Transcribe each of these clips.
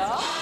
Yeah.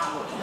아.